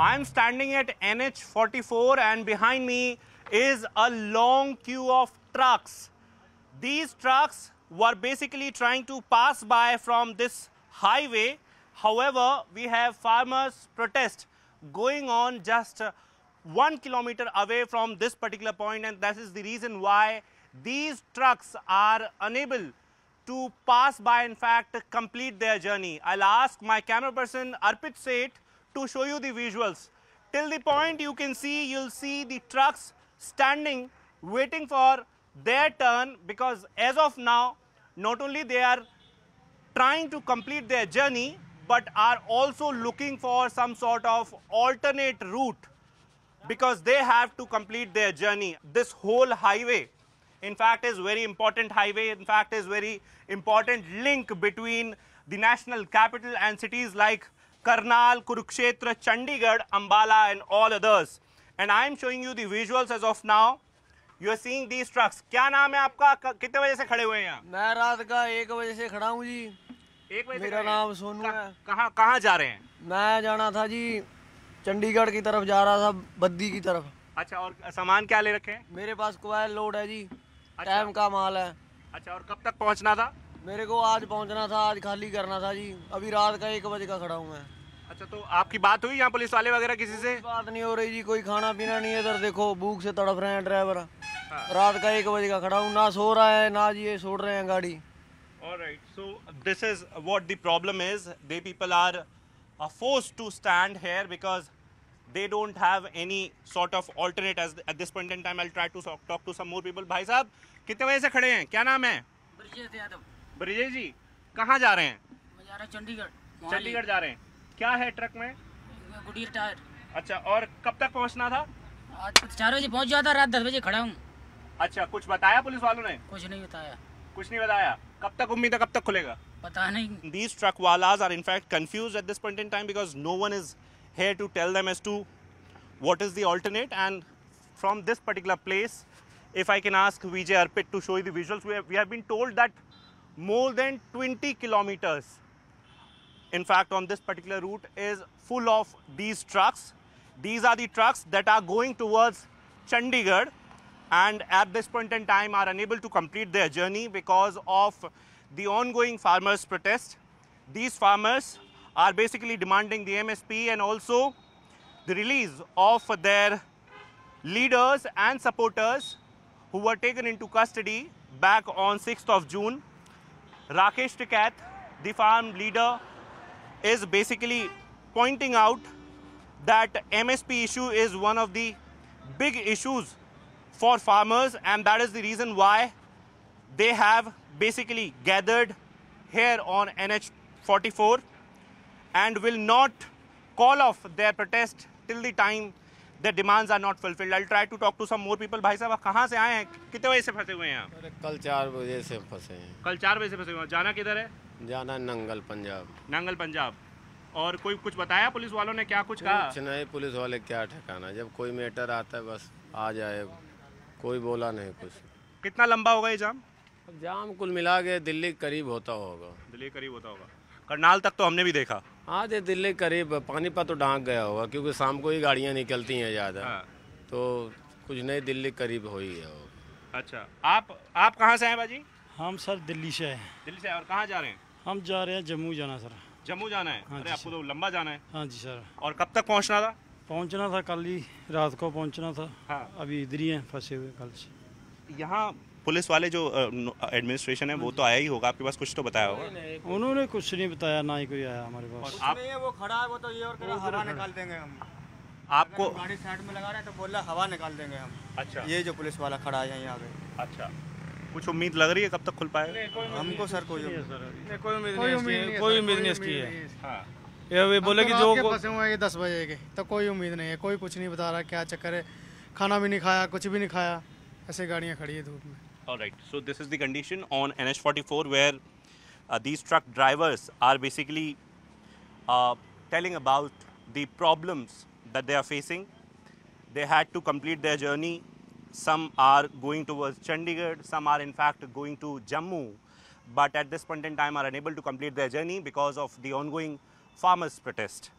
I'm standing at NH44 and behind me is a long queue of trucks. These trucks were basically trying to pass by from this highway. However, we have farmers protest going on just uh, one kilometer away from this particular point and that is the reason why these trucks are unable to pass by in fact complete their journey. I'll ask my camera person Arpit Seth to show you the visuals. Till the point you can see, you'll see the trucks standing waiting for their turn because as of now, not only they are trying to complete their journey, but are also looking for some sort of alternate route because they have to complete their journey. This whole highway, in fact, is very important highway. In fact, is very important link between the national capital and cities like Karnal, Kurukshetra, Chandigarh, Ambala and all others. And I am showing you the visuals as of now. You are seeing these trucks. क्या नाम है आपका कितने बजे से खड़े हुए हैं यहाँ मैं रात का एक बजे से खड़ा हूँ जी एक बजे मेरा? नाम सोनू है। कहाँ कहाँ जा रहे हैं मैं जाना था जी चंडीगढ़ की तरफ़ जा रहा था बद्दी की तरफ़ अच्छा और सामान क्या ले रखे हैं मेरे पास कोयल लोड है जी अच्छा। टाइम का माल है अच्छा और कब तक पहुँचना था मेरे को आज पहुँचना था आज खाली करना था जी। अभी रात का एक बजे का खड़ा हूँ मैं। अच्छा तो आपकी बात हुई यहाँ पुलिस वाले वगैरह किसी से? बात नहीं हो रही जी कोई खाना पीना नहीं है इधर देखो भूख से तड़फ रहे हैं ड्राइवर। हाँ। रात का एक बजे का खड़ा हूँ ना सो रहा है ना जी ये छोड़ रहे हैं गाड़ी। This is what the problem is they people are force to stand here because they don't have any sort of alternate as at this point in time I try to talk to some more people भाई साहब कितने बजे से खड़े हैं? क्या नाम है? ब्रिजेश जी कहाँ जा रहे हैं? चंडीगढ़ चंडीगढ़ जा रहे हैं। क्या है ट्रक में? Goodyear tyre. अच्छा और कब तक पहुँचना था? चार बजे पहुँच जाता रात दस बजे खड़ा हूँ। अच्छा कुछ बताया पुलिस वालों ने? कुछ नहीं बताया। कुछ नहीं बताया। कब तक उम्मीद है कब तक खुलेगा? पता नहीं। These truck वालाज are in fact confuse at this point in time because no one is here to tell them as to what is the alternate and from this particular place if I can ask Vijay Arpit to show the visuals we have been told that more than 20 kilometers. In fact on this particular route is full of these trucks. These are the trucks that are going towards chandigarh and at this point in time are unable to complete their journey because of the ongoing farmers protest. These farmers are basically demanding the msp and also the release of their leaders and supporters who were taken into custody back on 6th of june rakesh tikat the farm leader is basically pointing out that MSP issue is one of the big issues for farmers, and that is the reason why they have basically gathered here on NH44 and will not call off their protest till the time their demands are not fulfilled. I'll try to talk to some more people. भाई साहब आप कहाँ से आए हैं? कितने बजे से फंसे हुए हैं कल चार बजे से फंसे हैं। कल चार बजे से फंसे हुए हैं। जाना किधर है? जाना नंगल पंजाब। नांगल पंजाब। और कोई कुछ बताया पुलिस वालों ने क्या कुछ कहा? कुछ नहीं पुलिस वाले क्या ठिकाना? जब कोई मैटर आता है बस आ जाए। कोई बोला नहीं कुछ। कितना लंबा होगा ये जाम? जाम कुल मिला के दिल्ली करीब होता होगा। दिल्ली करीब होता होगा। करनाल तक तो हमने भी देखा। हाँ ये दिल्ली करीब पानीपत तो ढांक गया होगा क्योंकि शाम को ही गाड़ियाँ निकलती हैं ज़्यादा। हाँ। तो कुछ नहीं दिल्ली के करीब हो ही गया होगा। अच्छा आप आप कहाँ से हैं बाजी? हम सर दिल्ली से हैं। दिल्ली से और कहाँ जा रहे हैं? हम जा रहे हैं जम्मू जाना सर। जम्मू जाना है? हाँ अरे आपको तो लंबा जाना है। हाँ जी सर। और कब तक पहुँचना था? पहुँचना था कल ही रात को पहुँचना था। हाँ। अभी इधर ही हैं फंसे हुए कल से। यहाँ पुलिस वाले जो एडमिनिस्ट्रेशन है वो तो आया ही होगा। आपके पास कुछ तो बताया होगा। उन्होंने कुछ नहीं बताया ना ही कोई आया हमारे पास। आप नहीं है वो खड़ा है वो तो ये और कह रहा हवा निकाल देंगे हम। आपको गाड़ी साइड में लगा रहे हैं तो बोल हवा निकाल देंगे हम। अच्छा। ये जो पुलिस वाला खड़ा है यहाँ पे। अच्छा। कुछ उम्मीद लग रही है कब तक खुल पाएगा? हमको सर कोई कोई उम्मीद नहीं कोई उम्मीद नहीं इसकी है। हाँ ये बोले कि जो फंसे हुए हैं ये दस बजे के तो कोई उम्मीद नहीं है। कोई कुछ नहीं बता रहा क्या चक्कर है? खाना भी नहीं खाया कुछ भी नहीं खाया। ऐसे गाड़ियाँ खड़ी है धूप में। All right. So this is the condition on NH44 where uh, these truck drivers are basically uh, telling about the problems that they are facing. They had to complete their journey. Some are going towards Chandigarh. Some are in fact going to Jammu. But at this point in time are unable to complete their journey because of the ongoing farmers protest.